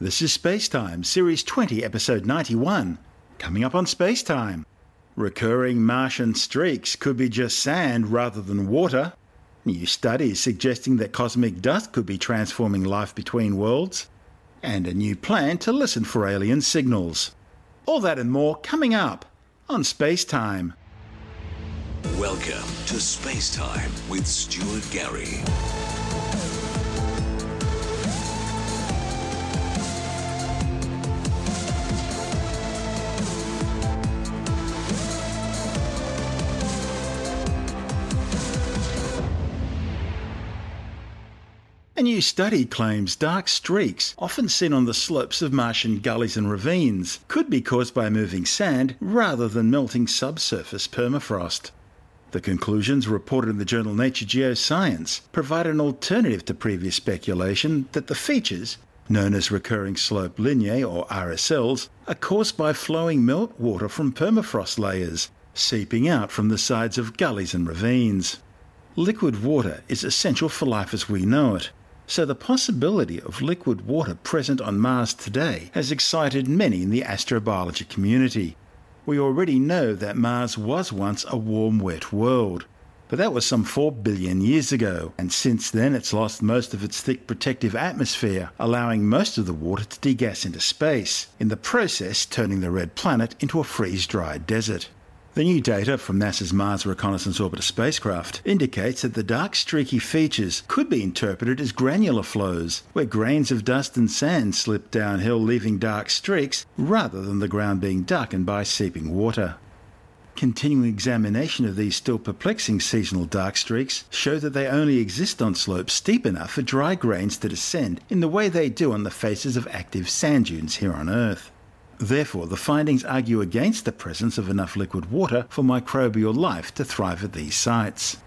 This is Spacetime, Series 20, Episode 91. Coming up on Spacetime. Recurring Martian streaks could be just sand rather than water. New studies suggesting that cosmic dust could be transforming life between worlds. And a new plan to listen for alien signals. All that and more coming up on Spacetime. Welcome to Space Time with Stuart Gary. A new study claims dark streaks, often seen on the slopes of Martian gullies and ravines, could be caused by moving sand rather than melting subsurface permafrost. The conclusions reported in the journal Nature Geoscience provide an alternative to previous speculation that the features, known as recurring slope lineae or RSLs, are caused by flowing meltwater from permafrost layers seeping out from the sides of gullies and ravines. Liquid water is essential for life as we know it, so the possibility of liquid water present on Mars today has excited many in the astrobiology community. We already know that Mars was once a warm, wet world, but that was some 4 billion years ago, and since then it's lost most of its thick protective atmosphere, allowing most of the water to degas into space, in the process turning the red planet into a freeze-dried desert. The new data from NASA's Mars Reconnaissance Orbiter spacecraft indicates that the dark streaky features could be interpreted as granular flows, where grains of dust and sand slip downhill leaving dark streaks rather than the ground being darkened by seeping water. Continuing examination of these still perplexing seasonal dark streaks show that they only exist on slopes steep enough for dry grains to descend in the way they do on the faces of active sand dunes here on Earth. Therefore, the findings argue against the presence of enough liquid water for microbial life to thrive at these sites.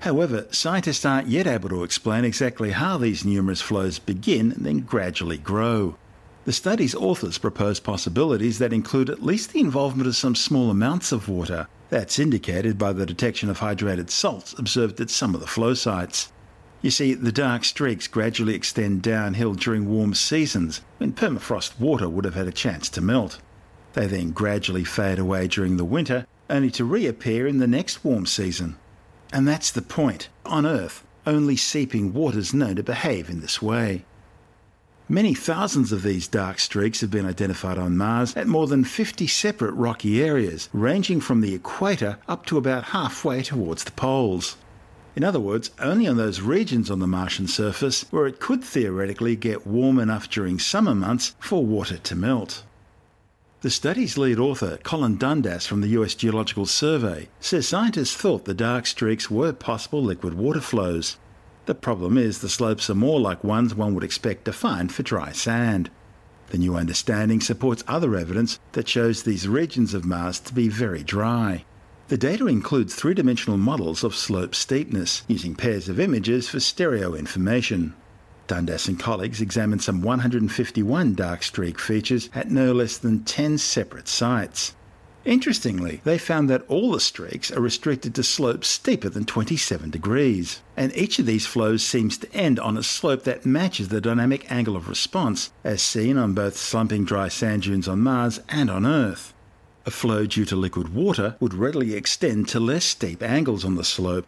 However, scientists aren't yet able to explain exactly how these numerous flows begin and then gradually grow. The study's authors propose possibilities that include at least the involvement of some small amounts of water. That's indicated by the detection of hydrated salts observed at some of the flow sites. You see, the dark streaks gradually extend downhill during warm seasons when permafrost water would have had a chance to melt. They then gradually fade away during the winter, only to reappear in the next warm season. And that's the point. On Earth, only seeping water's known to behave in this way. Many thousands of these dark streaks have been identified on Mars at more than 50 separate rocky areas, ranging from the equator up to about halfway towards the poles. In other words, only on those regions on the Martian surface where it could theoretically get warm enough during summer months for water to melt. The study's lead author, Colin Dundas from the US Geological Survey, says scientists thought the dark streaks were possible liquid water flows. The problem is the slopes are more like ones one would expect to find for dry sand. The new understanding supports other evidence that shows these regions of Mars to be very dry. The data includes three dimensional models of slope steepness, using pairs of images for stereo information. Dundas and colleagues examined some 151 dark streak features at no less than 10 separate sites. Interestingly, they found that all the streaks are restricted to slopes steeper than 27 degrees, and each of these flows seems to end on a slope that matches the dynamic angle of repose as seen on both slumping dry sand dunes on Mars and on Earth. Flow due to liquid water would readily extend to less steep angles on the slope.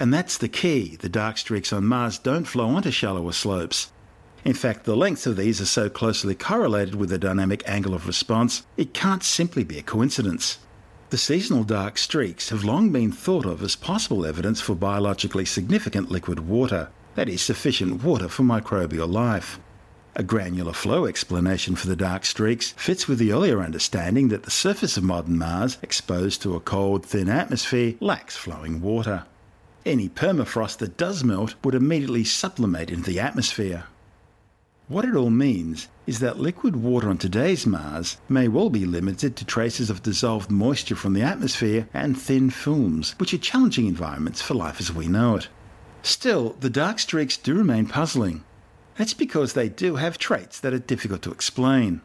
And that's the key the dark streaks on Mars don't flow onto shallower slopes. In fact, the lengths of these are so closely correlated with the dynamic angle of repose, it can't simply be a coincidence. The seasonal dark streaks have long been thought of as possible evidence for biologically significant liquid water, that is, sufficient water for microbial life. A granular flow explanation for the dark streaks fits with the earlier understanding that the surface of modern Mars, exposed to a cold, thin atmosphere, lacks flowing water. Any permafrost that does melt would immediately sublimate into the atmosphere. What it all means is that liquid water on today's Mars may well be limited to traces of dissolved moisture from the atmosphere and thin films, which are challenging environments for life as we know it. Still, the dark streaks do remain puzzling. That's because they do have traits that are difficult to explain.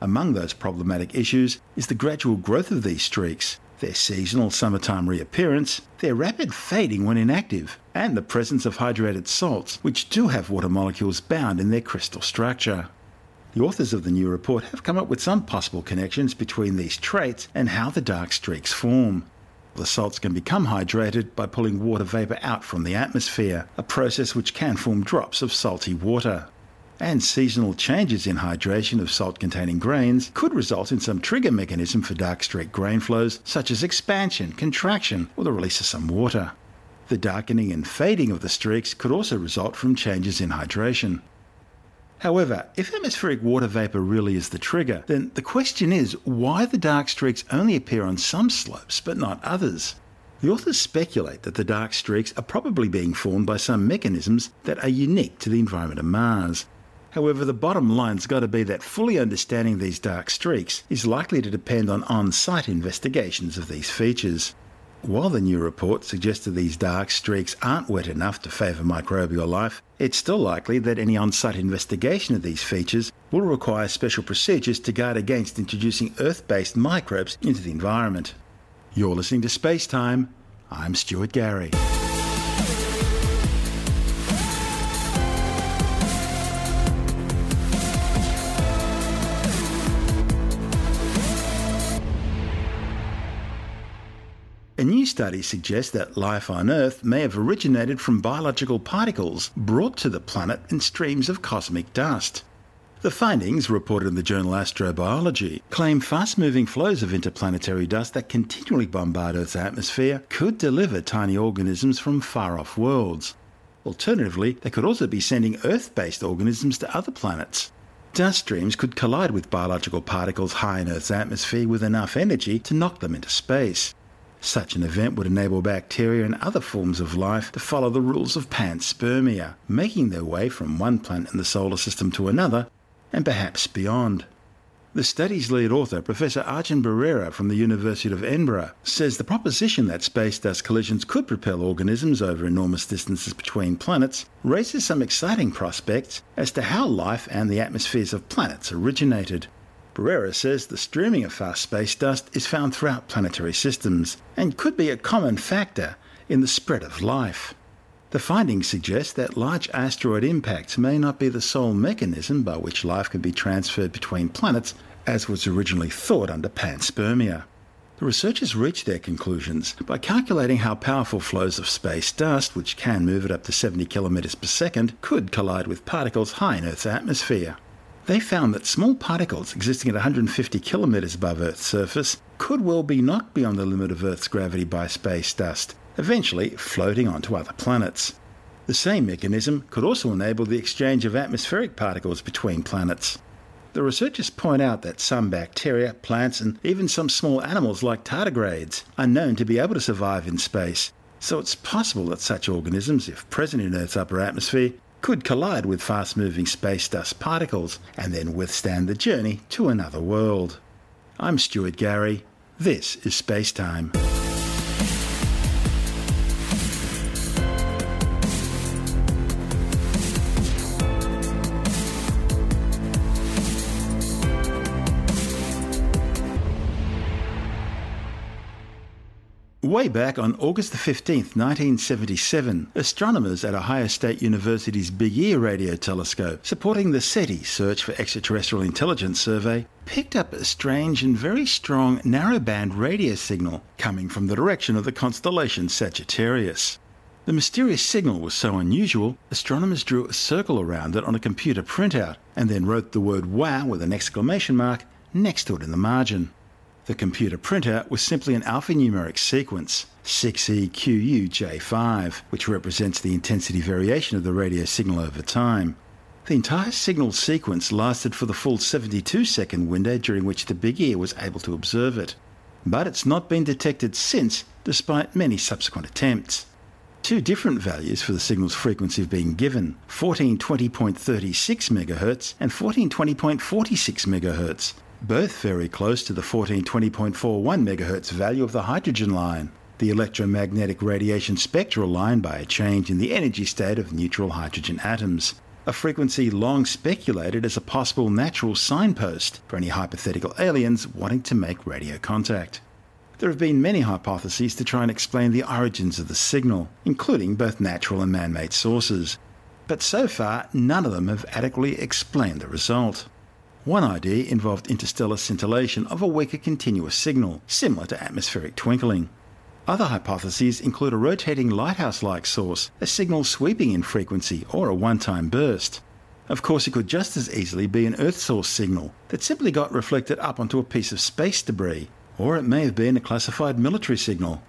Among those problematic issues is the gradual growth of these streaks, their seasonal summertime reappearance, their rapid fading when inactive, and the presence of hydrated salts, which do have water molecules bound in their crystal structure. The authors of the new report have come up with some possible connections between these traits and how the dark streaks form. The salts can become hydrated by pulling water vapour out from the atmosphere, a process which can form drops of salty water. And seasonal changes in hydration of salt containing grains could result in some trigger mechanism for dark streak grain flows, such as expansion, contraction, or the release of some water. The darkening and fading of the streaks could also result from changes in hydration. However, if atmospheric water vapour really is the trigger, then the question is why the dark streaks only appear on some slopes but not others. The authors speculate that the dark streaks are probably being formed by some mechanisms that are unique to the environment of Mars. However, the bottom line's got to be that fully understanding these dark streaks is likely to depend on on site investigations of these features. While the new report suggested these dark streaks aren't wet enough to favour microbial life, it's still likely that any on site investigation of these features will require special procedures to guard against introducing Earth based microbes into the environment. You're listening to Space Time. I'm Stuart Gary. Study suggests that life on Earth may have originated from biological particles brought to the planet in streams of cosmic dust. The findings, reported in the journal Astrobiology, claim fast moving flows of interplanetary dust that continually bombard Earth's atmosphere could deliver tiny organisms from far off worlds. Alternatively, they could also be sending Earth based organisms to other planets. Dust streams could collide with biological particles high in Earth's atmosphere with enough energy to knock them into space. Such an event would enable bacteria and other forms of life to follow the rules of panspermia, making their way from one planet in the solar system to another, and perhaps beyond. The study's lead author, Professor Arjun Berera from the University of Edinburgh, says the proposition that space dust collisions could propel organisms over enormous distances between planets raises some exciting prospects as to how life and the atmospheres of planets originated. Berera says the streaming of fast space dust is found throughout planetary systems and could be a common factor in the spread of life. The findings suggest that large asteroid impacts may not be the sole mechanism by which life can be transferred between planets, as was originally thought under panspermia. The researchers reached their conclusions by calculating how powerful flows of space dust, which can move at up to 70 kilometers per second, could collide with particles high in Earth's atmosphere. They found that small particles existing at 150 kilometres above Earth's surface could well be knocked beyond the limit of Earth's gravity by space dust, eventually floating onto other planets. The same mechanism could also enable the exchange of atmospheric particles between planets. The researchers point out that some bacteria, plants, and even some small animals like tardigrades are known to be able to survive in space, so it's possible that such organisms, if present in Earth's upper atmosphere, could collide with fast moving space dust particles and then withstand the journey to another world. I'm Stuart Gary. This is Space Time. Way back on August 15, 1977, astronomers at Ohio State University's Big Ear radio telescope, supporting the SETI Search for Extraterrestrial Intelligence survey, picked up a strange and very strong narrowband radio signal coming from the direction of the constellation Sagittarius. The mysterious signal was so unusual, astronomers drew a circle around it on a computer printout and then wrote the word wow with an exclamation mark next to it in the margin. The computer printer was simply an alphanumeric sequence, 6EQUJ5, which represents the intensity variation of the radio signal over time. The entire signal sequence lasted for the full 72 second window during which the Big Ear was able to observe it. But it's not been detected since, despite many subsequent attempts. Two different values for the signal's frequency have been given 1420.36 MHz and 1420.46 MHz, both very close to the 1420.41 MHz value of the hydrogen line, the electromagnetic radiation spectral line by a change in the energy state of neutral hydrogen atoms, a frequency long speculated as a possible natural signpost for any hypothetical aliens wanting to make radio contact. There have been many hypotheses to try and explain the origins of the signal, including both natural and man made sources. But so far, none of them have adequately explained the result. One idea involved interstellar scintillation of a weaker continuous signal, similar to atmospheric twinkling. Other hypotheses include a rotating lighthouse like source, a signal sweeping in frequency, or a one time burst. Of course, it could just as easily be an Earth source signal that simply got reflected up onto a piece of space debris, or it may have been a classified military signal.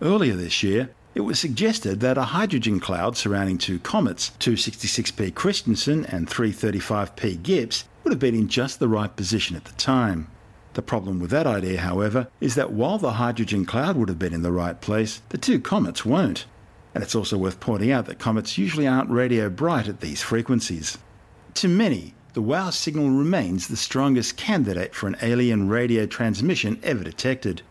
Earlier this year, it was suggested that a hydrogen cloud surrounding two comets, 266P Christensen and 335P Gibbs, would have been in just the right position at the time. The problem with that idea, however, is that while the hydrogen cloud would have been in the right place, the two comets won't. And it's also worth pointing out that comets usually aren't radio bright at these frequencies. To many, the WOW signal remains the strongest candidate for an alien radio transmission ever detected.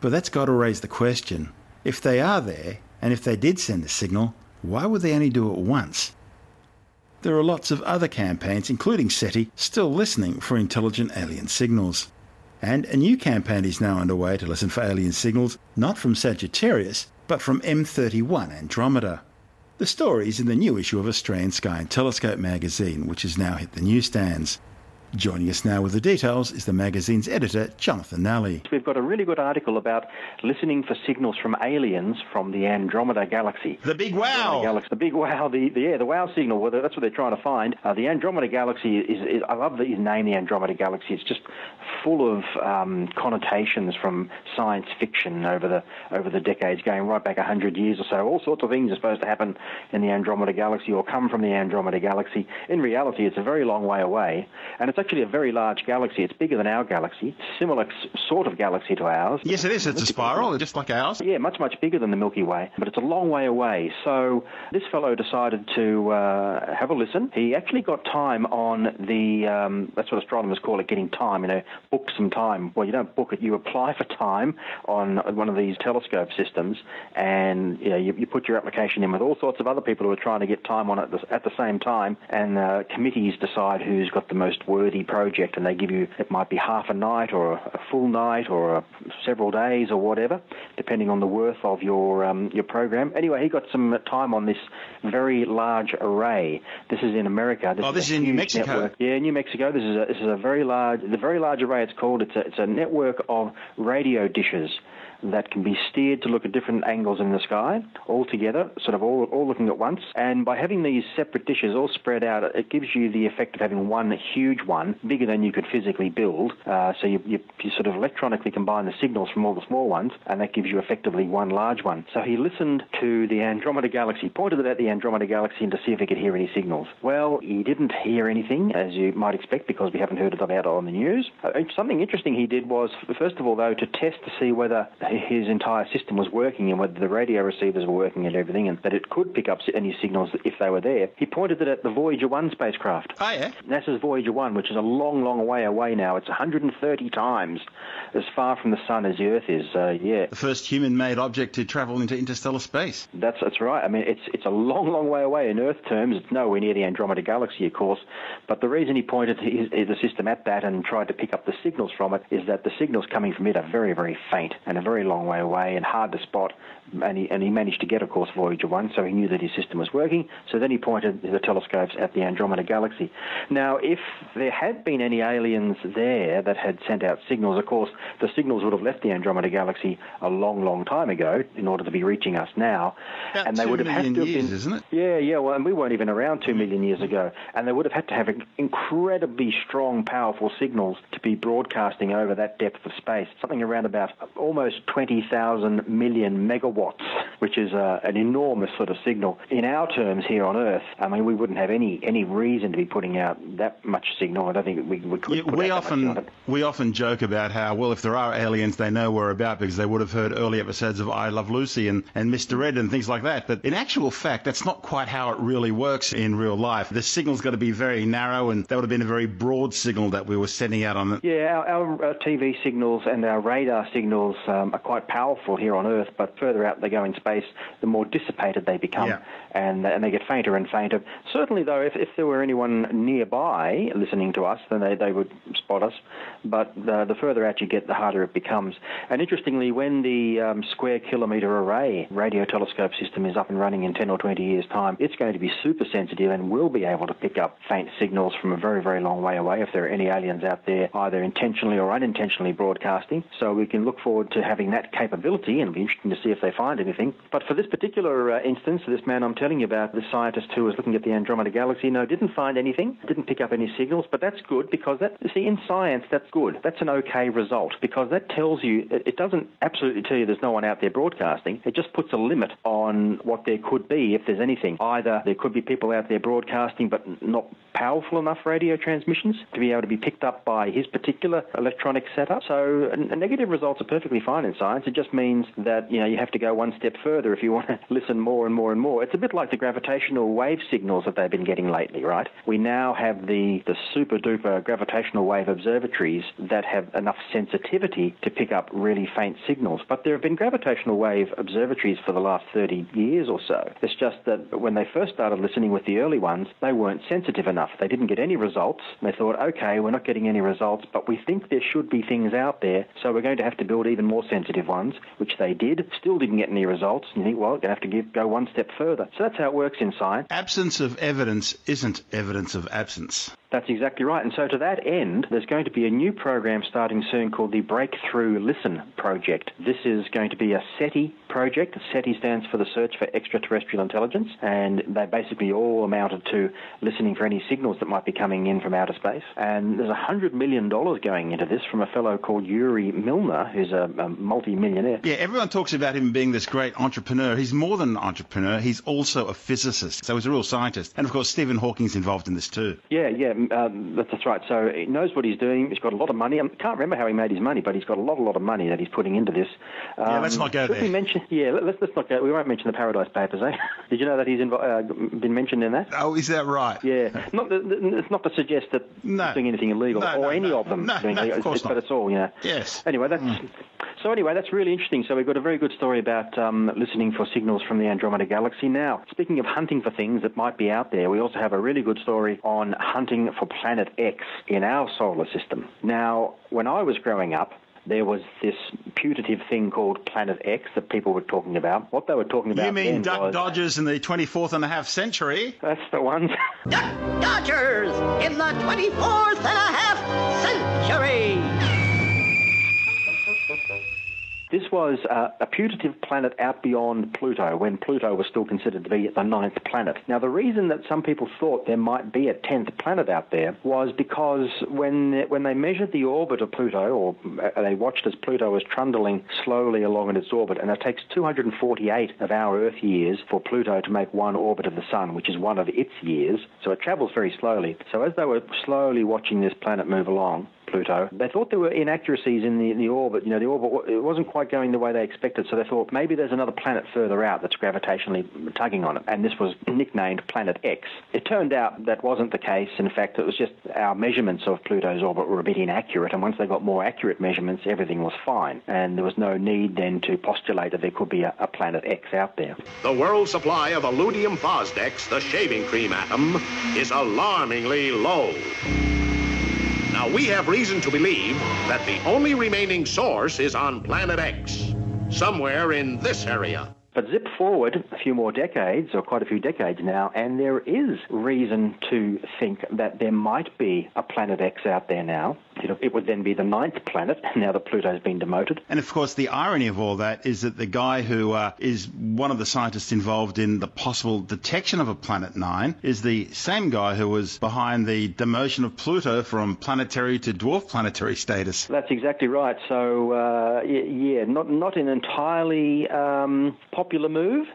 But that's got to raise the question if they are there, and if they did send a signal, why would they only do it once? There are lots of other campaigns, including SETI, still listening for intelligent alien signals. And a new campaign is now underway to listen for alien signals, not from Sagittarius, but from M31 Andromeda. The story is in the new issue of Australian Sky and Telescope magazine, which has now hit the newsstands. Joining us now with the details is the magazine's editor, Jonathan Nally. We've got a really good article about listening for signals from aliens from the Andromeda Galaxy. The big wow! Galaxy, the big wow, the, the yeah, the wow signal. Well, that's what they're trying to find. Uh, the Andromeda Galaxy is, is, I love the name, the Andromeda Galaxy. It's just full of um, connotations from science fiction over the over the decades, going right back hundred years or so. All sorts of things are supposed to happen in the Andromeda Galaxy or come from the Andromeda Galaxy. In reality, it's a very long way away, and it's actually a very large galaxy. It's bigger than our galaxy, similar sort of galaxy to ours. Yes, it is. It's a spiral, just like ours. Yeah, much, much bigger than the Milky Way, but it's a long way away. So this fellow decided to uh, have a listen. He actually got time on the, um, that's what astronomers call it, getting time, you know, book some time. Well, you don't book it, you apply for time on one of these telescope systems, and you, know, you, you put your application in with all sorts of other people who are trying to get time on it at the same time, and uh, committees decide who's got the most worthy project, and they give you it might be half a night or a full night or a, several days or whatever, depending on the worth of your um, your program. Anyway, he got some time on this very large array. This is in America. This oh, this is, is in New Mexico. Network. Yeah, New Mexico. This is a, this is a very large, the very large array. It's called. It's a, it's a network of radio dishes that can be steered to look at different angles in the sky all together, sort of all, all looking at once. And by having these separate dishes all spread out, it gives you the effect of having one huge one, bigger than you could physically build. Uh, so you, you, you sort of electronically combine the signals from all the small ones, and that gives you effectively one large one. So he listened to the Andromeda Galaxy, pointed it at the Andromeda Galaxy and to see if he could hear any signals. Well, he didn't hear anything, as you might expect, because we haven't heard about it on the news. Uh, something interesting he did was, first of all, though, to test to see whether his entire system was working and whether the radio receivers were working and everything, and that it could pick up any signals if they were there. He pointed it at the Voyager 1 spacecraft. Oh, yeah? NASA's Voyager 1, which is a long, long way away now. It's 130 times as far from the sun as the Earth is. Uh, yeah. The first human-made object to travel into interstellar space. That's that's right. I mean, it's it's a long, long way away in Earth terms. It's nowhere near the Andromeda Galaxy, of course. But the reason he pointed his, his system at that and tried to pick up the signals from it is that the signals coming from it are very, very faint and a very long way away and hard to spot. And he, and he managed to get, of course, Voyager 1, so he knew that his system was working. So then he pointed the telescopes at the Andromeda Galaxy. Now, if there had been any aliens there that had sent out signals, of course, the signals would have left the Andromeda Galaxy a long, long time ago in order to be reaching us now. About and they would have had to have years, been, isn't it? Yeah, yeah. Well, and we weren't even around two million years ago, and they would have had to have incredibly strong, powerful signals to be broadcasting over that depth of space. Something around about almost 20,000 million megawatts, which is uh, an enormous sort of signal. In our terms here on Earth, I mean, we wouldn't have any any reason to be putting out that much signal. I don't think we, we could. Yeah, we often we often joke about how well if there are aliens, they know we're about because they would have heard early episodes of I Love Lucy and, and Mr. Ed and things like that. But in actual fact, that's not quite how it really works in real life. The signal's got to be very narrow, and that would have been a very broad signal that we were sending out on it. Yeah, our, our, our TV signals and our radar signals um, are quite powerful here on Earth, but further out they go in space, the more dissipated they become, yeah. and, and they get fainter and fainter. Certainly, though, if, if there were anyone nearby listening to us, then they, they would spot us. But uh, the further out you get, the harder it becomes. And interestingly, when the um, square kilometre array radio telescope system is up and running in 10 or 20 years' time, it's going to be super sensitive and will be able to pick up faint signals from a very, very long way away if there are any aliens out there, either intentionally or unintentionally broadcasting. So we can look forward to having that capability and it'll be interesting to see if they find anything. But for this particular uh, instance, this man I'm telling you about, the scientist who was looking at the Andromeda Galaxy, no, didn't find anything, didn't pick up any signals, but that's good because that, see, in science, that's good. That's an okay result because that tells you, it doesn't absolutely tell you there's no one out there broadcasting. It just puts a limit on what there could be if there's anything. Either there could be people out there broadcasting but not powerful enough radio transmissions to be able to be picked up by his particular electronic setup. So negative results are perfectly fine in science. It just means that you know you have to go one step further if you want to listen more and more and more. It's a bit like the gravitational wave signals that they've been getting lately, right? We now have the the super duper gravitational wave observatories that have enough sensitivity to pick up really faint signals. But there have been gravitational wave observatories for the last 30 years or so. It's just that when they first started listening with the early ones, they weren't sensitive enough. They didn't get any results. They thought, okay, we're not getting any results, but we think there should be things out there, so we're going to have to build even more sensitive ones, which they did. Still didn't get any results. And you think, well, to have to give, go one step further. So that's how it works in science. Absence of evidence isn't evidence of absence. That's exactly right. And so, to that end, there's going to be a new program starting soon called the Breakthrough Listen Project. This is going to be a SETI project. SETI stands for the Search for Extraterrestrial Intelligence, and they basically all amounted to listening for any signals that might be coming in from outer space. And there's $100 million going into this from a fellow called Yuri Milner, who's a, a multi millionaire. Yeah, everyone talks about him being this great entrepreneur. He's more than an entrepreneur, he's also a physicist. So, he's a real scientist. And of course, Stephen Hawking's involved in this too. Yeah, yeah um, that's right. So he knows what he's doing. He's got a lot of money. I can't remember how he made his money, but he's got a lot, a lot of money that he's putting into this. Um, yeah, let's not go there. We mention, yeah, let's, let's not go. We won't mention the Paradise Papers, eh? Did you know that he's invo- uh, been mentioned in that? Oh, is that right? Yeah. not it's not to suggest that no. he's doing anything illegal no, or no, any of them no, doing no, illegal. Of course it's, not. But it's all, you know. Yes. Anyway, that's. Mm. So anyway, that's really interesting. So we've got a very good story about um, listening for signals from the Andromeda Galaxy. Now, speaking of hunting for things that might be out there, we also have a really good story on hunting for Planet X in our solar system. Now, when I was growing up, there was this putative thing called Planet X that people were talking about. What they were talking about You mean Duck was, Dodgers in the 24th and a half century? That's the ones. Duck Dodgers in the 24th and a half century. This was uh, a putative planet out beyond Pluto when Pluto was still considered to be the ninth planet. Now, the reason that some people thought there might be a tenth planet out there was because when when they measured the orbit of Pluto, or uh, they watched as Pluto was trundling slowly along in its orbit, and it takes 248 of our Earth years for Pluto to make one orbit of the Sun, which is one of its years. So it travels very slowly. So as they were slowly watching this planet move along, Pluto. They thought there were inaccuracies in the, the orbit. You know, the orbit it wasn't quite going the way they expected, so they thought maybe there's another planet further out that's gravitationally tugging on it, and this was nicknamed Planet X. It turned out that wasn't the case. In fact, it was just our measurements of Pluto's orbit were a bit inaccurate, and once they got more accurate measurements, everything was fine, and there was no need then to postulate that there could be a, a Planet X out there. The world supply of Illudium Phosdex, the shaving cream atom, is alarmingly low. Now, we have reason to believe that the only remaining source is on Planet X, somewhere in this area. But zip forward a few more decades, or quite a few decades now, and there is reason to think that there might be a Planet X out there now. It would then be the ninth planet now that Pluto's been demoted. And of course, the irony of all that is that the guy who uh, is one of the scientists involved in the possible detection of a planet nine is the same guy who was behind the demotion of Pluto from planetary to dwarf planetary status. That's exactly right. So, uh, yeah, not not an entirely um, popular move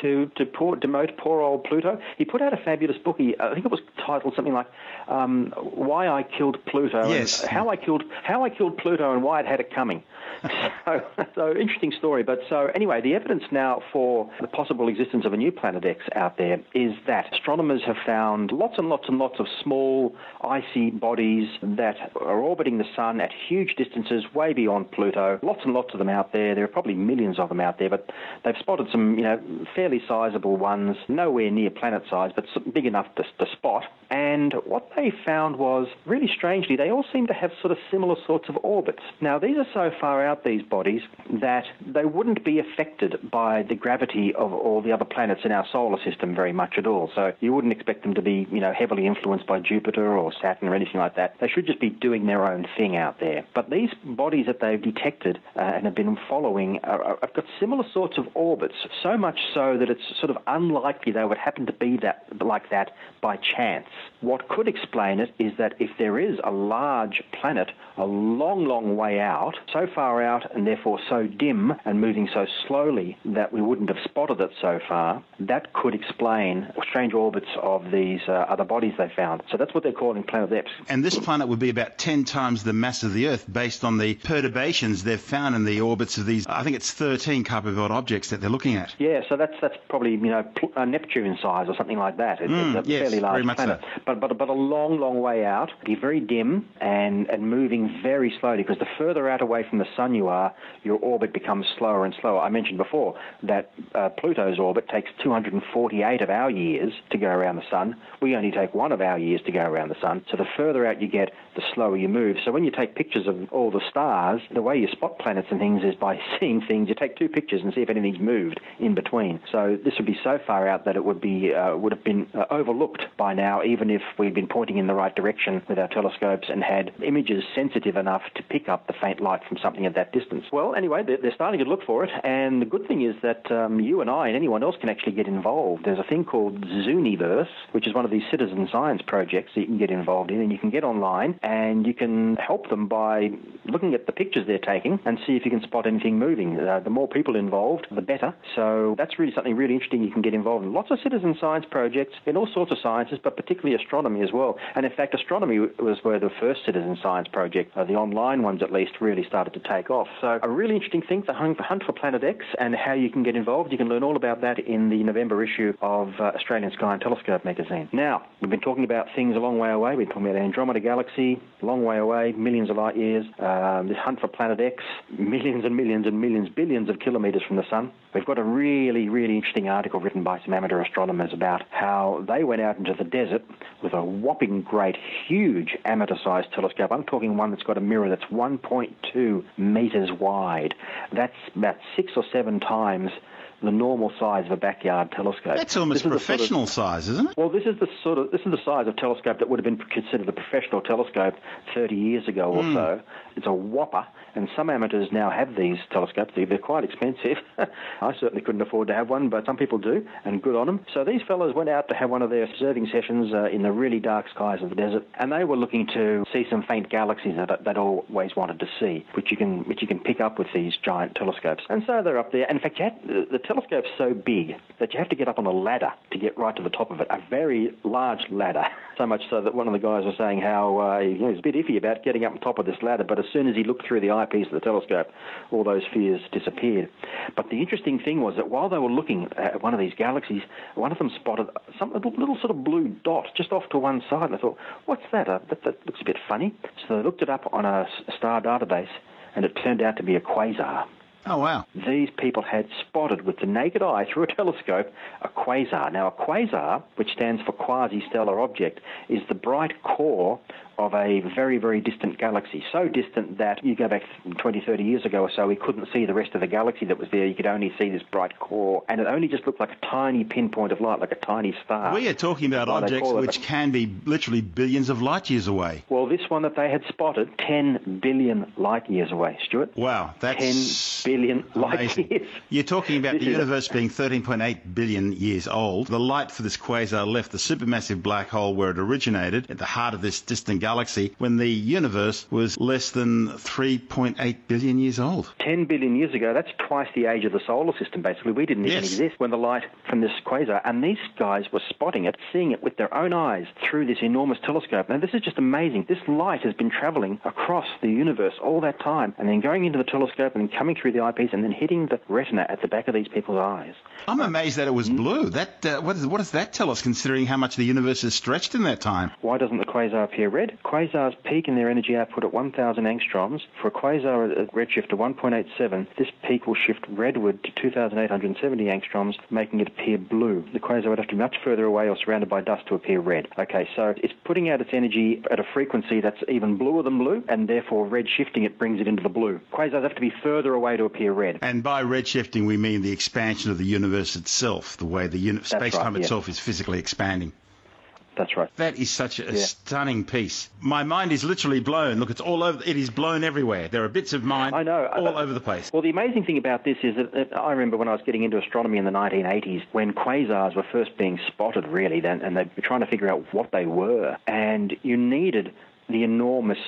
to to poor, demote poor old Pluto. He put out a fabulous book. He, I think it was titled something like um, "Why I Killed Pluto." Yes. And how I killed how I killed Pluto and why it had it coming. so, so interesting story. But so anyway, the evidence now for the possible existence of a new planet X out there is that astronomers have found lots and lots and lots of small icy bodies that are orbiting the sun at huge distances, way beyond Pluto. Lots and lots of them out there. There are probably millions of them out there, but they've spotted some, you know, fairly sizable ones, nowhere near planet size, but big enough to, to spot. And what they found was, really strangely, they all seem to have sort of similar sorts of orbits. Now, these are so far out, these bodies, that they wouldn't be affected by the gravity of all the other planets in our solar system very much at all. So you wouldn't expect them to be, you know, heavily influenced by Jupiter or Saturn or anything like that. They should just be doing their own thing out there. But these bodies that they've detected uh, and have been following are, are, have got similar sorts of orbits, so much so that it's sort of unlikely they would happen to be that like that by chance. What could explain it is that if there is a large planet a long, long way out, so far out and therefore so dim and moving so slowly that we wouldn't have spotted it so far, that could explain strange orbits of these uh, other bodies they found. So that's what they're calling Planet X. And this planet would be about 10 times the mass of the Earth based on the perturbations they've found in the orbits of these, I think it's 13 Kuiper Belt objects that they're looking at. Yeah, so that's that's probably, you know, uh, Neptune size or something like that. It, Mm, it's a yes, fairly large very much planet. so. But, but, but a long, long way out, be very dim and, and moving very slowly because the further out away from the sun you are, your orbit becomes slower and slower. I mentioned before that uh, Pluto's orbit takes 248 of our years to go around the sun. We only take one of our years to go around the sun. So the further out you get, the slower you move. So when you take pictures of all the stars, the way you spot planets and things is by seeing things. You take two pictures and see if anything's moved in between. So this would be so far out that it would be uh, would have been uh, overlooked by now, even if we'd been pointing in the right direction with our telescopes and had images sensitive enough to pick up the faint light from something at that distance. Well, anyway, they're, they're starting to look for it, and the good thing is that um, you and I and anyone else can actually get involved. There's a thing called Zooniverse, which is one of these citizen science projects that you can get involved in, and you can get online and you can help them by looking at the pictures they're taking and see if you can spot anything moving. Uh, the more people involved, the better. So that's really something really interesting you can get involved in. Lots of citizen science projects in all sorts of sciences, but particularly astronomy as well. And in fact, astronomy was where the first citizen science project, uh, the online ones at least, really started to take off. So a really interesting thing, the hunt for Planet X and how you can get involved. You can learn all about that in the November issue of uh, Australian Sky and Telescope magazine. Now, we've been talking about things a long way away. We've been talking about Andromeda Galaxy, long way away, millions of light years. Um, this hunt for Planet X, millions and millions and millions, billions of kilometres from the Sun. We've got a really, really interesting article written by some amateur astronomers about how they went out into the desert with a whopping great, huge amateur-sized telescope. I'm talking one that's got a mirror that's 1.2 metres wide. That's about six or seven times the normal size of a backyard telescope. That's almost is sort of- professional size, isn't it? well, this is the sort of this is the size of telescope that would have been considered a professional telescope 30 years ago or so. It's a whopper, and some amateurs now have these telescopes. They- They're quite expensive. I certainly couldn't afford to have one, but some people do, and good on them. So these fellows went out to have one of their observing sessions uh, in the really dark skies of the desert, and they were looking to see some faint galaxies that they'd always wanted to see, which you can which you can pick up with these giant telescopes. And so they're up there. And in fact, you had, the, the telescope's so big that you have to get up on a ladder to get right to the top of it. A very large ladder. So much so that one of the guys was saying how uh, you know, he was a bit iffy about getting up on top of this ladder, but as soon as he looked through the eyepiece of the telescope, all those fears disappeared. But the interesting thing was that while they were looking at one of these galaxies, one of them spotted some little, little sort of blue dot just off to one side, and I thought, what's that? Uh, that? That looks a bit funny. So they looked it up on a star database, and it turned out to be a quasar Oh, wow. these people had spotted with the naked eye through a telescope a quasar. Now, a quasar, which stands for quasi-stellar object, is the bright core of a very, very distant galaxy. So distant that you go back 20, 30 years ago or so, we couldn't see the rest of the galaxy that was there. You could only see this bright core, and it only just looked like a tiny pinpoint of light, like a tiny star. We are talking about objects which can be literally billions of light years away. Well, this one that they had spotted, 10 billion light years away, Stuart. Wow, that's 10 billion light amazing. years. You're talking about the is a- universe being 13.8 billion years old. The light for this quasar left the supermassive black hole where it originated, at the heart of this distant galaxy, when the universe was less than 3.8 billion years old. 10 billion years ago, that's twice the age of the solar system, basically. We didn't even Yes. exist when the light from this quasar, and these guys were spotting it, seeing it with their own eyes through this enormous telescope. Now, this is just amazing. This light has been traveling across the universe all that time, and then going into the telescope and coming through the eyepiece and then hitting the retina at the back of these people's eyes. I'm amazed that it was blue. That uh, what, is, what does that tell us, considering how much the universe has stretched in that time? Why doesn't the quasar appear red? Quasars peak in their energy output at 1,000 angstroms. For a quasar at redshift of 1.87, this peak will shift redward to 2,870 angstroms, making it appear blue. The quasar would have to be much further away or surrounded by dust to appear red. Okay, so it's putting out its energy at a frequency that's even bluer than blue, and therefore red shifting it brings it into the blue. Quasars have to be further away to appear red. And by redshifting, we mean the expansion of the universe itself, the way the uni- space-time yeah. itself is physically expanding. That's right. That is such a Yeah. stunning piece. My mind is literally blown. Look, it's all over. It is blown everywhere. There are bits of mine I know. all over the place. Well, the amazing thing about this is that, I remember when I was getting into astronomy in the 1980s, when quasars were first being spotted, really, then, and they were trying to figure out what they were, and you needed the enormous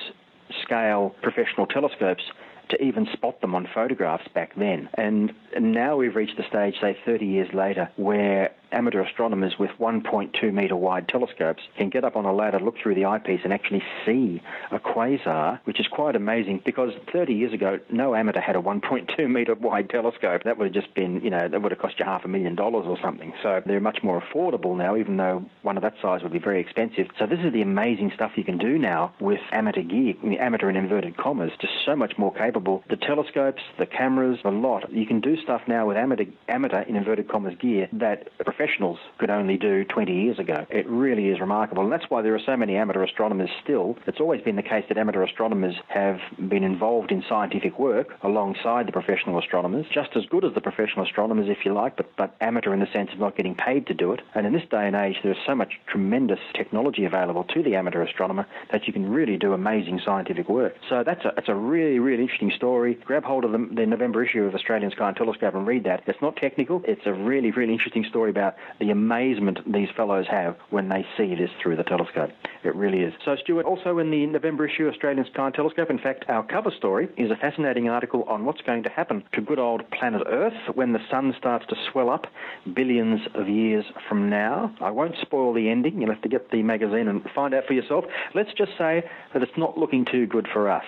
scale professional telescopes to even spot them on photographs back then. And, and now we've reached the stage, say 30 years later, where amateur astronomers with 1.2 meter wide telescopes can get up on a ladder, look through the eyepiece, and actually see a quasar, which is quite amazing because 30 years ago, no amateur had a 1.2 meter wide telescope. That would have just been, you know, that would have cost you half a million dollars or something. So they're much more affordable now, even though one of that size would be very expensive. So this is the amazing stuff you can do now with amateur gear, amateur in inverted commas, just so much more capable. The telescopes, the cameras, a lot. You can do stuff now with amateur, amateur in inverted commas gear that professionals could only do 20 years ago. It really is remarkable, and that's why there are so many amateur astronomers still. It's always been the case that amateur astronomers have been involved in scientific work alongside the professional astronomers, just as good as the professional astronomers, if you like, but, but amateur in the sense of not getting paid to do it. And in this day and age, there's so much tremendous technology available to the amateur astronomer that you can really do amazing scientific work. So that's a, that's a really, really interesting story. Grab hold of the, the November issue of Australian Sky and Telescope and read that. It's not technical. It's a really, really interesting story about the amazement these fellows have when they see this through the telescope. It really is. So, Stuart, also in the November issue Australian Sky Telescope, in fact, our cover story is a fascinating article on what's going to happen to good old planet Earth when the sun starts to swell up billions of years from now. I won't spoil the ending. You'll have to get the magazine and find out for yourself. Let's just say that it's not looking too good for us.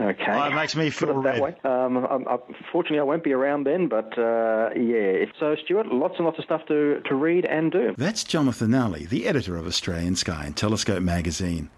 Okay. Oh, it makes me feel it that way. Um, I, I, fortunately, I won't be around then, but uh, yeah. So, Stuart, lots and lots of stuff to, to read and do. That's Jonathan Nally, the editor of Australian Sky and Telescope magazine.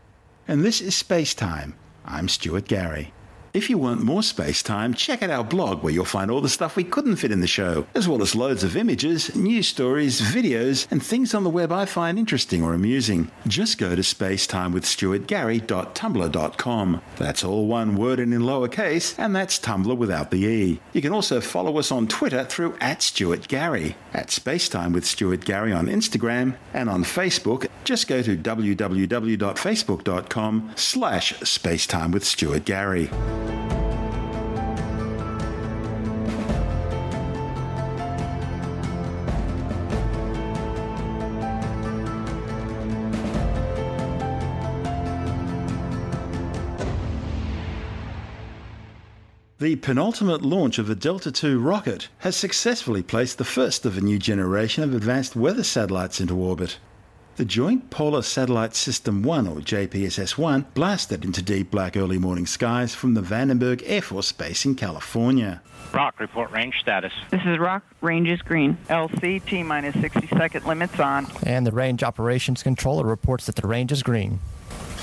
And this is Space Time. I'm Stuart Gary. If you want more space time, check out our blog where you'll find all the stuff we couldn't fit in the show, as well as loads of images, news stories, videos, and things on the web I find interesting or amusing. Just go to spacetimewithstuartgary.tumblr.com. That's all one word and in lowercase, and that's Tumblr without the E. You can also follow us on Twitter through at Stuart Gary, at Spacetime with Stuart Gary on Instagram, and on Facebook, just go to www.facebook.com slash spacetime with Stuart Gary. The penultimate launch of the Delta II rocket has successfully placed the first of a new generation of advanced weather satellites into orbit. The Joint Polar Satellite System 1, or JPSS 1, blasted into deep black early morning skies from the Vandenberg Air Force Base in California. Rock, report range status. This is Rock. Range is green. LC T minus 60 second limits on. And the range operations controller reports that the range is green.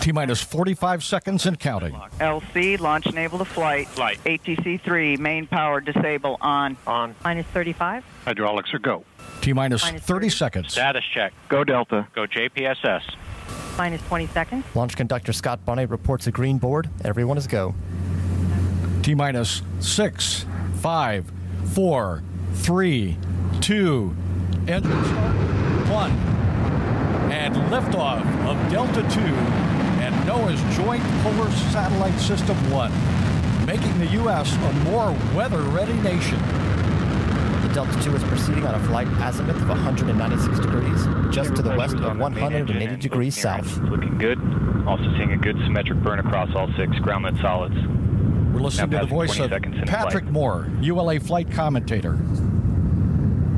T minus 45 seconds and counting. LC launch enable to flight. Flight. ATC 3 main power disable on. On. Minus 35. Hydraulics are go. T minus Minus 30 30. seconds. Status check. Go Delta. Go JPSS. Minus 20 seconds. Launch conductor Scott Bonnet reports a green board. Everyone is go. T minus 6, 5, 4, 3, 2, engine start, 1. And liftoff of Delta II and NOAA's Joint Polar Satellite System 1, making the U.S. a more weather ready nation. The Delta II is proceeding on a flight azimuth of 196 degrees, just to the west of 180 degrees south. Looking good. Also seeing a good symmetric burn across all six ground lit solids. We're listening Now to the voice of Patrick. Moore, ULA flight commentator.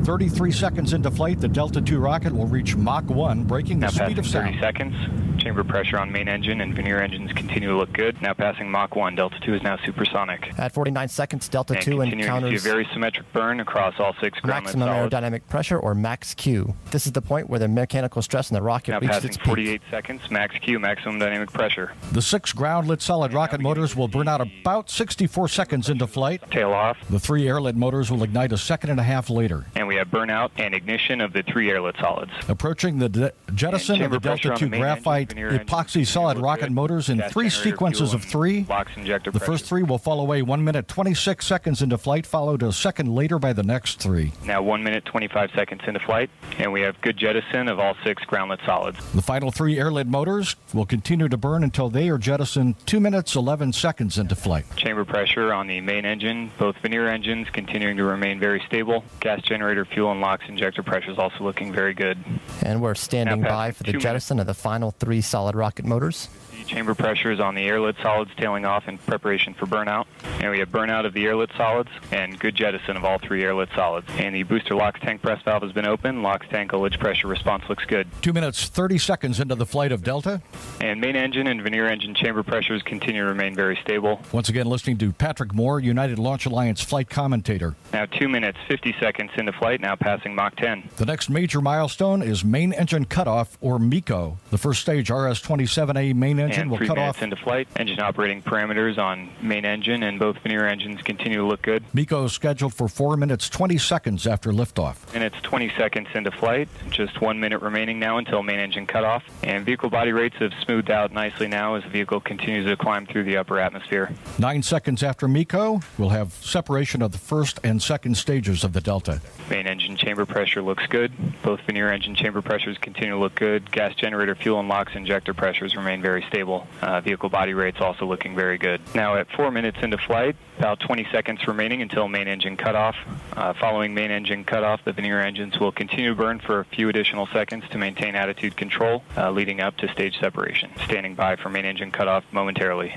33 seconds into flight, the Delta II rocket will reach Mach 1, breaking the Now speed of 30 seconds. Chamber pressure on main engine and Vernier engines continue to look good. Now passing Mach 1. Delta 2 is now supersonic. At 49 seconds, Delta and 2 continuing encounters to see a very symmetric burn across all six ground maximum solids. aerodynamic pressure, or max Q. This is the point where the mechanical stress in the rocket Now reaches passing its peak. 48 seconds, max Q, maximum dynamic pressure. The six ground lit solid rocket motors will burn out about 64 seconds into flight. Tail off. The three air lit motors will ignite a second and a half later. And we have burnout and ignition of the three air lit solids. Approaching the de- jettison of the Delta 2 the main engine, graphite Vernier epoxy solid rocket motors in three sequences of three. LOX injector The first three will fall away 1 minute 26 seconds into flight, followed a second later by the next three. Now 1 minute 25 seconds into flight, and we have good jettison of all six ground lit solids. The final three air lit motors will continue to burn until they are jettisoned 2 minutes 11 seconds into flight. Chamber pressure on the main engine, both Vernier engines continuing to remain very stable. Gas generator fuel and LOX injector pressure is also looking very good. And we're standing Now by for the two jettison of the final three solid rocket motors. Chamber pressures on the airlit solids tailing off in preparation for burnout. And we have burnout of the airlit solids and good jettison of all three airlit solids. And the booster LOX tank press valve has been open. LOX tank ullage pressure response looks good. 2 minutes 30 seconds into the flight of Delta. And main engine and Vernier engine chamber pressures continue to remain very stable. Once again, listening to Patrick Moore, United Launch Alliance flight commentator. Now 2 minutes 50 seconds into flight, now passing Mach 10. The next major milestone is main engine cutoff, or MECO. The first stage RS 27A main engine and will three cut minutes off. into flight. Engine operating parameters on main engine and both Vernier engines continue to look good. MECO is scheduled for 4 minutes 20 seconds after liftoff. Minutes 20 seconds into flight. Just one minute remaining now until main engine cutoff. And vehicle body rates have smoothed out nicely now as the vehicle continues to climb through the upper atmosphere. Nine seconds after MECO, we'll have separation of the first and second stages of the Delta. Main engine chamber pressure looks good. Both Vernier engine chamber pressures continue to look good. Gas generator fuel and LOX injector pressures remain very stable. Uh, vehicle body rates also looking very good. Now at four minutes into flight, about 20 seconds remaining until main engine cutoff. Uh, following main engine cutoff, the Vernier engines will continue to burn for a few additional seconds to maintain attitude control, uh, leading up to stage separation. Standing by for main engine cutoff momentarily.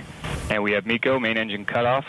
And we have MECO, main engine cutoff,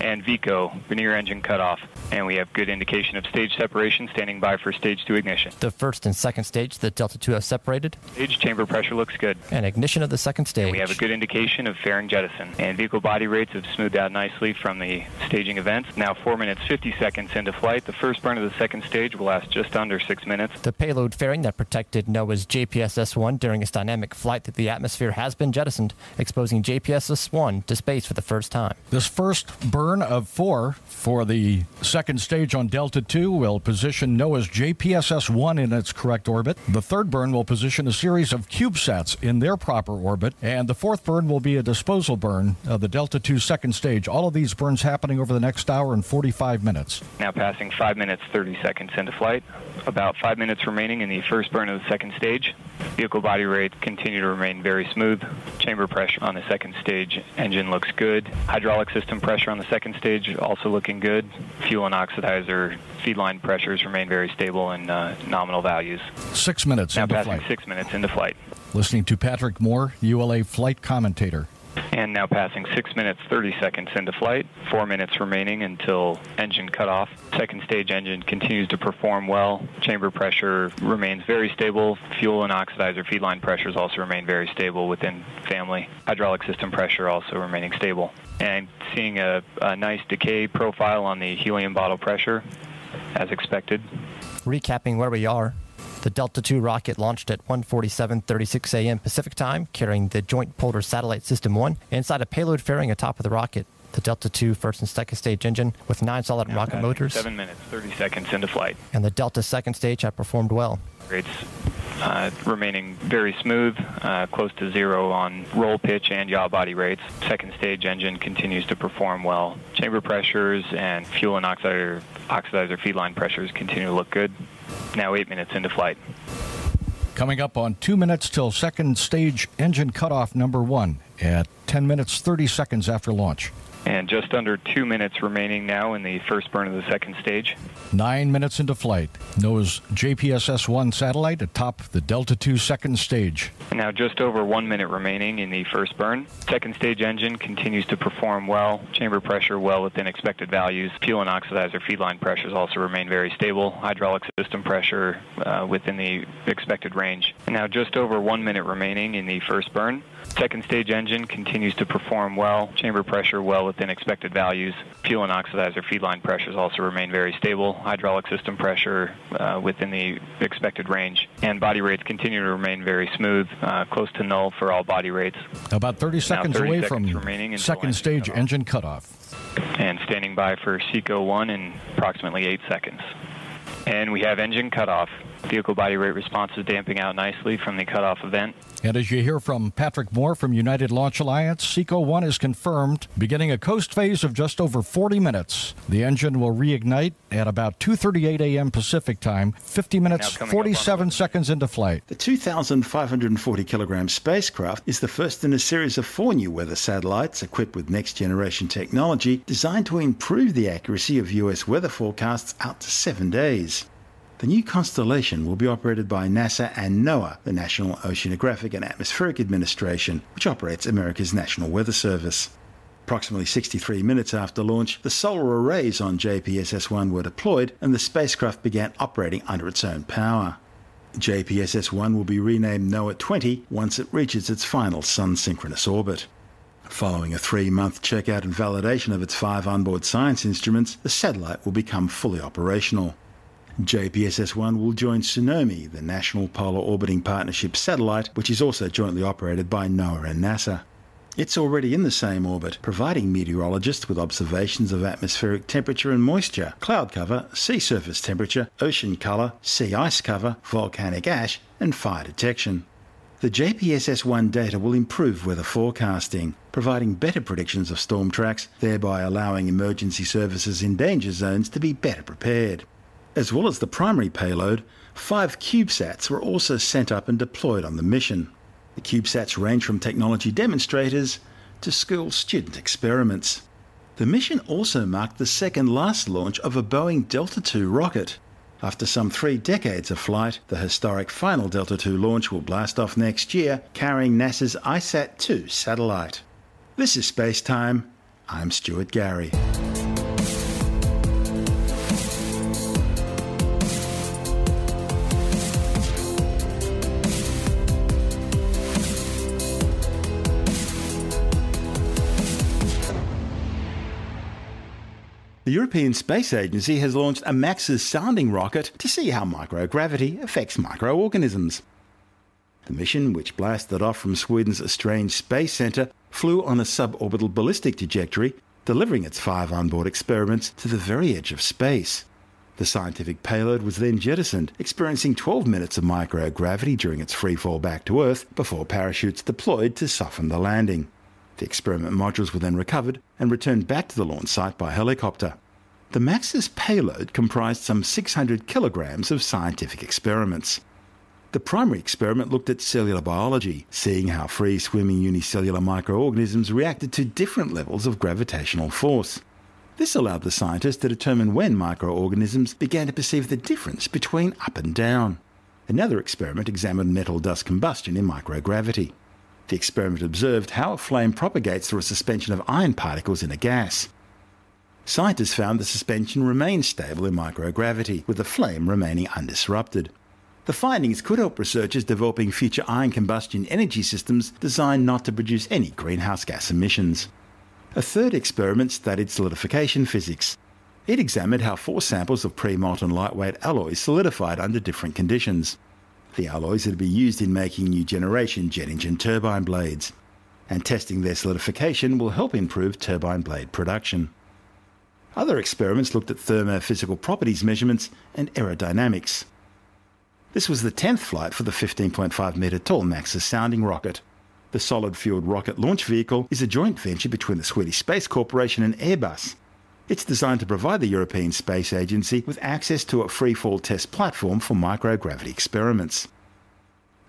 and VECO, Vernier engine cutoff. And we have good indication of stage separation, standing by for stage two ignition. The first and second stage, the Delta 2 have separated, Stage chamber pressure looks good. and ignition of the second stage. We have a good indication of fairing jettison. And vehicle body rates have smoothed out nicely from the staging events. Now 4 minutes 50 seconds into flight. The first burn of the second stage will last just under 6 minutes. The payload fairing that protected NOAA's JPSS-1 during its dynamic flight through the atmosphere has been jettisoned, exposing JPSS-1 to space for the first time. This first burn of four for the second stage on Delta 2 will position NOAA's JPSS 1 in its correct orbit. The third burn will position a series of CubeSats in their proper orbit. And the fourth burn will be a disposal burn of the Delta 2 second stage. All of these burns happening over the next hour and 45 minutes. Now passing 5 minutes 30 seconds into flight. About 5 minutes remaining in the first burn of the second stage. Vehicle body rate continue to remain very smooth. Chamber pressure on the second stage engine looks good. Hydraulic system pressure on the second stage also looking good. Fuel and oxidizer feed line pressures remain very stable in uh, nominal values. Six minutes Now into passing flight. 6 minutes into flight. Listening to Patrick Moore, ULA flight commentator. And now passing 6 minutes 30 seconds into flight, 4 minutes remaining until engine cutoff. Second stage engine continues to perform well. Chamber pressure remains very stable. Fuel and oxidizer feed line pressures also remain very stable within family. Hydraulic system pressure also remaining stable. And seeing a, a nice decay profile on the helium bottle pressure as expected. Recapping where we are, the Delta II rocket launched at 1:47:36 a.m. Pacific Time, carrying the Joint Polar Satellite System 1 inside a payload fairing atop of the rocket. The Delta II first and second stage engine with nine solid Now rocket motors, 7 minutes 30 seconds into flight. and the Delta second stage have performed well. Rates uh, remaining very smooth, uh, close to zero on roll pitch and yaw body rates. Second stage engine continues to perform well. Chamber pressures and fuel and oxidizer, oxidizer feed line pressures continue to look good. Now eight minutes into flight. Coming up on two minutes till second stage engine cutoff number one. at 10 minutes 30 seconds after launch. And just under two minutes remaining now in the first burn of the second stage. Nine minutes into flight. NOAA's JPSS 1 satellite atop the Delta II second stage. Now just over one minute remaining in the first burn. Second stage engine continues to perform well. Chamber pressure well within expected values. Fuel and oxidizer feedline pressures also remain very stable. Hydraulic system pressure uh, within the expected range. Now just over one minute remaining in the first burn. Second stage engine continues to perform well. Chamber pressure well within expected values. Fuel and oxidizer feedline pressures also remain very stable. Hydraulic system pressure uh, within the expected range. And body rates continue to remain very smooth, uh, close to null for all body rates. About 30 seconds 30 away seconds from remaining second stage cutoff. engine cutoff. And standing by for SECO 1 in approximately 8 seconds. And we have engine cutoff. Vehicle body rate response is damping out nicely from the cutoff event. And as you hear from Patrick Moore from United Launch Alliance, SECO 1 is confirmed, beginning a coast phase of just over 40 minutes. The engine will reignite at about 2:38 a.m. Pacific time, 50 minutes Now coming up on 47 seconds into flight. The 2,540 kilogram spacecraft is the first in a series of four new weather satellites equipped with next generation technology designed to improve the accuracy of US weather forecasts out to seven days. The new constellation will be operated by NASA and NOAA, the National Oceanographic and Atmospheric Administration, which operates America's National Weather Service. Approximately 63 minutes after launch, the solar arrays on JPSS 1 were deployed and the spacecraft began operating under its own power. JPSS 1 will be renamed NOAA 20 once it reaches its final sun synchronous orbit. Following a three month checkout and validation of its five onboard science instruments, the satellite will become fully operational. JPSS 1 will join Suomi, the National Polar Orbiting Partnership satellite, which is also jointly operated by NOAA and NASA. It's already in the same orbit, providing meteorologists with observations of atmospheric temperature and moisture, cloud cover, sea surface temperature, ocean colour, sea ice cover, volcanic ash, and fire detection. The JPSS 1 data will improve weather forecasting, providing better predictions of storm tracks, thereby allowing emergency services in danger zones to be better prepared. As well as the primary payload, five CubeSats were also sent up and deployed on the mission. The CubeSats range from technology demonstrators to school student experiments. The mission also marked the second last launch of a Boeing Delta II rocket. After some three decades of flight, the historic final Delta II launch will blast off next year, carrying NASA's ICESat 2 satellite. This is Space Time. I'm Stuart Gary. The European Space Agency has launched a MAXUS sounding rocket to see how microgravity affects microorganisms. The mission, which blasted off from Sweden's Esrange Space Center, flew on a suborbital ballistic trajectory, delivering its five onboard experiments to the very edge of space. The scientific payload was then jettisoned, experiencing 12 minutes of microgravity during its freefall back to Earth before parachutes deployed to soften the landing. The experiment modules were then recovered and returned back to the launch site by helicopter. The MAXUS payload comprised some 600 kilograms of scientific experiments. The primary experiment looked at cellular biology, seeing how free swimming unicellular microorganisms reacted to different levels of gravitational force. This allowed the scientists to determine when microorganisms began to perceive the difference between up and down. Another experiment examined metal dust combustion in microgravity. The experiment observed how a flame propagates through a suspension of iron particles in a gas. Scientists found the suspension remained stable in microgravity, with the flame remaining undisrupted. The findings could help researchers developing future iron combustion energy systems designed not to produce any greenhouse gas emissions. A third experiment studied solidification physics. It examined how four samples of pre-molten lightweight alloys solidified under different conditions. The alloys would be used in making new generation jet engine turbine blades, and testing their solidification will help improve turbine blade production. Other experiments looked at thermophysical properties measurements and aerodynamics. This was the 10th flight for the 15.5 metre tall MAXUS sounding rocket. The solid fueled rocket launch vehicle is a joint venture between the Swedish Space Corporation and Airbus. It's designed to provide the European Space Agency with access to a freefall test platform for microgravity experiments.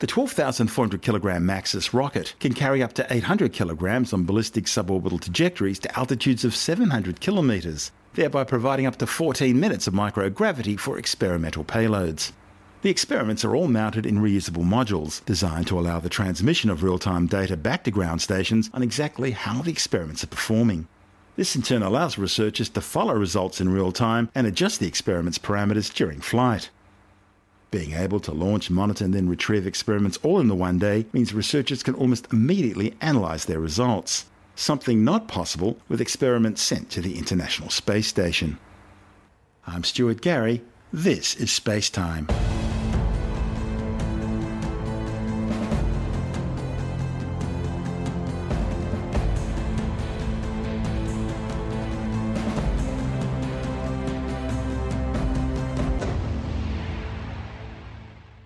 The 12,400 kilogram MAXUS rocket can carry up to 800 kilograms on ballistic suborbital trajectories to altitudes of 700 kilometers, thereby providing up to 14 minutes of microgravity for experimental payloads. The experiments are all mounted in reusable modules, designed to allow the transmission of real time data back to ground stations on exactly how the experiments are performing. This in turn allows researchers to follow results in real time and adjust the experiment's parameters during flight. Being able to launch, monitor, and then retrieve experiments all in the one day means researchers can almost immediately analyse their results, something not possible with experiments sent to the International Space Station. I'm Stuart Gary. This is Space Time.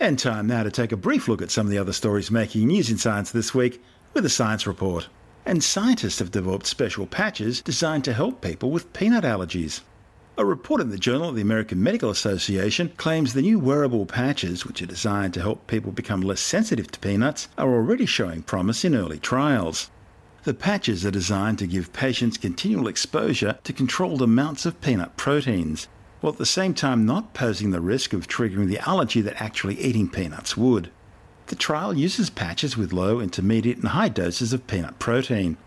And time now to take a brief look at some of the other stories making news in science this week with a science report. And scientists have developed special patches designed to help people with peanut allergies. A report in the Journal of the American Medical Association claims the new wearable patches, which are designed to help people become less sensitive to peanuts, are already showing promise in early trials. The patches are designed to give patients continual exposure to controlled amounts of peanut proteins, while at the same time not posing the risk of triggering the allergy that actually eating peanuts would. The trial uses patches with low, intermediate, and high doses of peanut protein.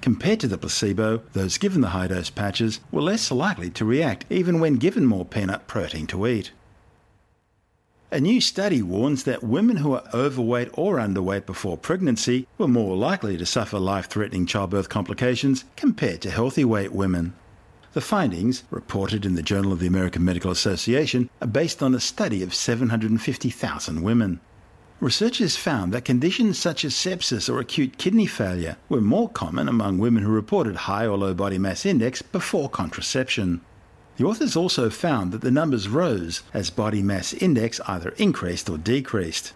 Compared to the placebo, those given the high dose patches were less likely to react even when given more peanut protein to eat. A new study warns that women who are overweight or underweight before pregnancy were more likely to suffer life threatening childbirth complications compared to healthy weight women. The findings, reported in the Journal of the American Medical Association, are based on a study of 750,000 women. Researchers found that conditions such as sepsis or acute kidney failure were more common among women who reported high or low body mass index before contraception. The authors also found that the numbers rose as body mass index either increased or decreased.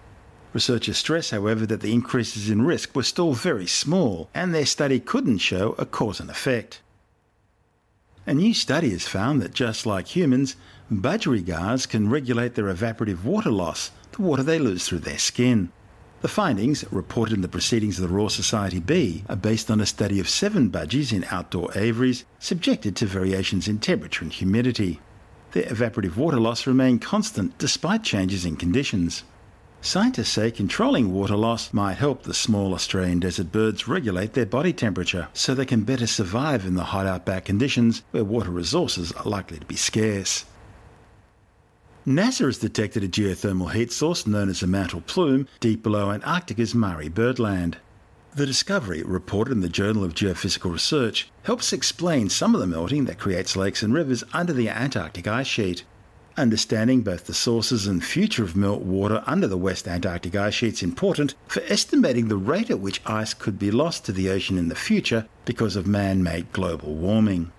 Researchers stress, however, that the increases in risk were still very small and their study couldn't show a cause and effect. A new study has found that just like humans, budgerigars can regulate their evaporative water loss, the water they lose through their skin. The findings, reported in the Proceedings of the Royal Society B, are based on a study of seven budgies in outdoor aviaries subjected to variations in temperature and humidity. Their evaporative water loss remained constant despite changes in conditions. Scientists say controlling water loss might help the small Australian desert birds regulate their body temperature so they can better survive in the hot outback conditions where water resources are likely to be scarce. NASA has detected a geothermal heat source known as a mantle plume deep below Antarctica's Marie Byrd Land. The discovery, reported in the Journal of Geophysical Research, helps explain some of the melting that creates lakes and rivers under the Antarctic ice sheet. Understanding both the sources and future of melt water under the West Antarctic ice sheet is important for estimating the rate at which ice could be lost to the ocean in the future because of man made global warming.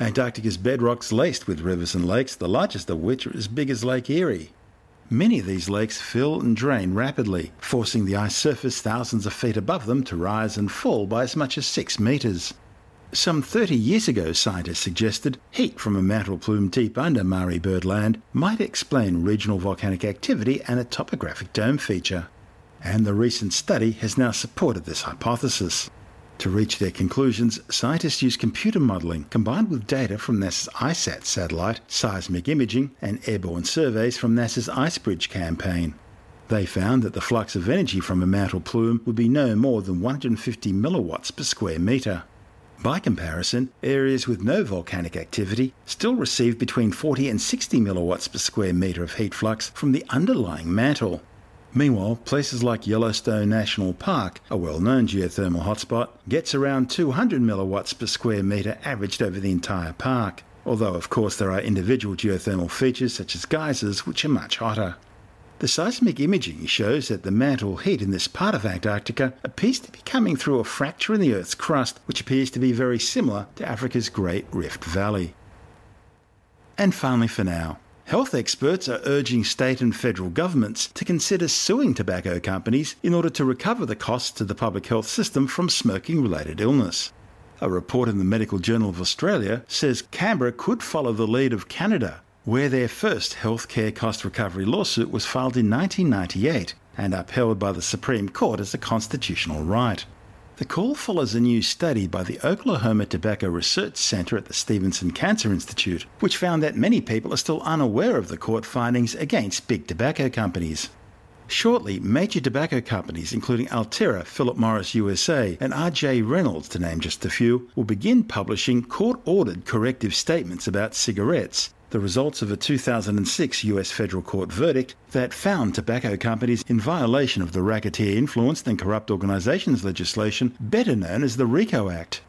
Antarctica's bedrock's laced with rivers and lakes, the largest of which are as big as Lake Erie. Many of these lakes fill and drain rapidly, forcing the ice surface thousands of feet above them to rise and fall by as much as six metres. Some 30 years ago, scientists suggested heat from a mantle plume deep under Marie Byrd Land might explain regional volcanic activity and a topographic dome feature. And the recent study has now supported this hypothesis. To reach their conclusions, scientists use computer modelling combined with data from NASA's ICESat satellite, seismic imaging, and airborne surveys from NASA's IceBridge campaign. They found that the flux of energy from a mantle plume would be no more than 150 milliwatts per square metre. By comparison, areas with no volcanic activity still receive between 40 and 60 milliwatts per square metre of heat flux from the underlying mantle. Meanwhile, places like Yellowstone National Park, a well known geothermal hotspot, gets around 200 milliwatts per square metre averaged over the entire park, although of course there are individual geothermal features such as geysers which are much hotter. The seismic imaging shows that the mantle heat in this part of Antarctica appears to be coming through a fracture in the Earth's crust, which appears to be very similar to Africa's Great Rift Valley. And finally, for now, health experts are urging state and federal governments to consider suing tobacco companies in order to recover the costs to the public health system from smoking related illness. A report in the Medical Journal of Australia says Canberra could follow the lead of Canada where their first healthcare cost recovery lawsuit was filed in 1998 and upheld by the Supreme Court as a constitutional right. The call follows a new study by the Oklahoma Tobacco Research Center at the Stephenson Cancer Institute, which found that many people are still unaware of the court findings against big tobacco companies. Shortly, major tobacco companies, including Altria, Philip Morris USA, and R.J. Reynolds, to name just a few, will begin publishing court ordered corrective statements about cigarettes, the results of a 2006 US federal court verdict that found tobacco companies in violation of the Racketeer Influenced and Corrupt Organizations legislation, better known as the RICO Act.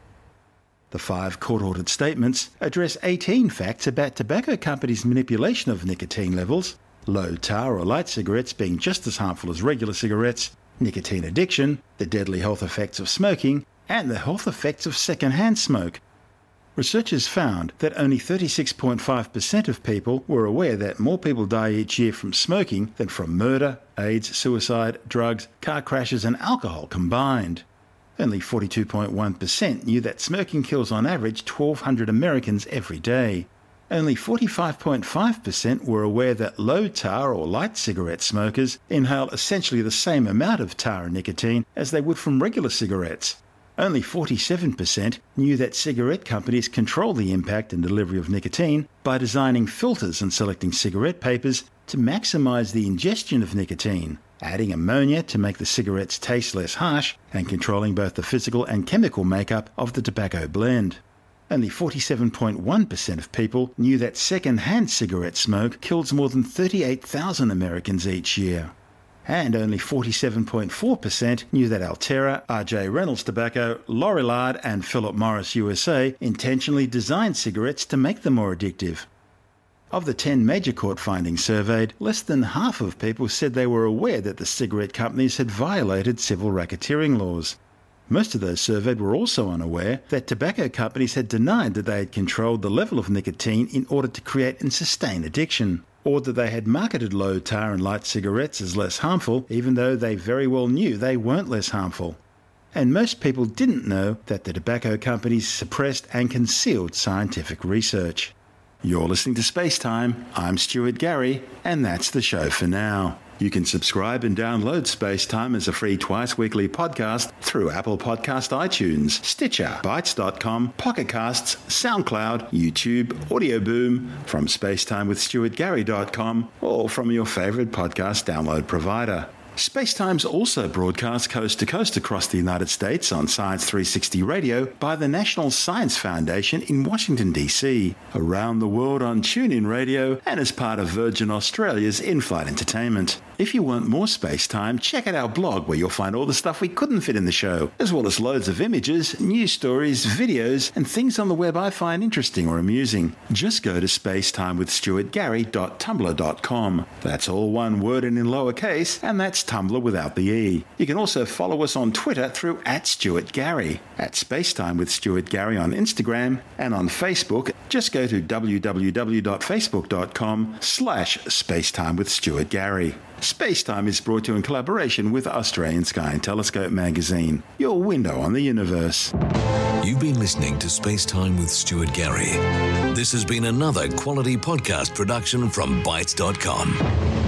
The five court ordered statements address 18 facts about tobacco companies' manipulation of nicotine levels, low tar or light cigarettes being just as harmful as regular cigarettes, nicotine addiction, the deadly health effects of smoking, and the health effects of secondhand smoke, Researchers found that only 36.5% of people were aware that more people die each year from smoking than from murder, AIDS, suicide, drugs, car crashes, and alcohol combined. Only 42.1% knew that smoking kills on average 1,200 Americans every day. Only 45.5% were aware that low tar or light cigarette smokers inhale essentially the same amount of tar and nicotine as they would from regular cigarettes. Only 47% knew that cigarette companies control the impact and delivery of nicotine by designing filters and selecting cigarette papers to maximize the ingestion of nicotine, adding ammonia to make the cigarettes taste less harsh, and controlling both the physical and chemical makeup of the tobacco blend. Only 47.1% of people knew that second-hand cigarette smoke kills more than 38,000 Americans each year and only 47.4% knew that Altria, R.J. Reynolds Tobacco, Lorillard, and Philip Morris USA intentionally designed cigarettes to make them more addictive. Of the 10 major court findings surveyed, less than half of people said they were aware that the cigarette companies had violated civil racketeering laws. Most of those surveyed were also unaware that tobacco companies had denied that they had controlled the level of nicotine in order to create and sustain addiction or that they had marketed low tar and light cigarettes as less harmful, even though they very well knew they weren't less harmful. And most people didn't know that the tobacco companies suppressed and concealed scientific research. You're listening to Space Time. I'm Stuart Gary, and that's the show for now. You can subscribe and download Space Time as a free twice weekly podcast through Apple Podcast iTunes, Stitcher, Bitesz.com, Pocket Casts, SoundCloud, YouTube, Audio Boom, from spacetimewithstuartgary.com, or from your favorite podcast download provider. Spacetime's also broadcast coast to coast across the United States on Science 360 Radio by the National Science Foundation in Washington, D.C., around the world on TuneIn Radio, and as part of Virgin Australia's in flight entertainment. If you want more space time, check out our blog where you'll find all the stuff we couldn't fit in the show, as well as loads of images, news stories, videos, and things on the web I find interesting or amusing. Just go to spacetimewithstuartgary.tumblr.com. That's all one word and in lowercase, and that's Tumblr without the E. You can also follow us on Twitter through at Stuart Gary, at Spacetime with Stuart Gary on Instagram, and on Facebook, just go to www.facebook.com slash spacetime with Stuart Gary. Spacetime is brought to you in collaboration with Australian Sky and Telescope magazine, your window on the universe. You've been listening to Spacetime with Stuart Gary. This has been another quality podcast production from Bitesz.com.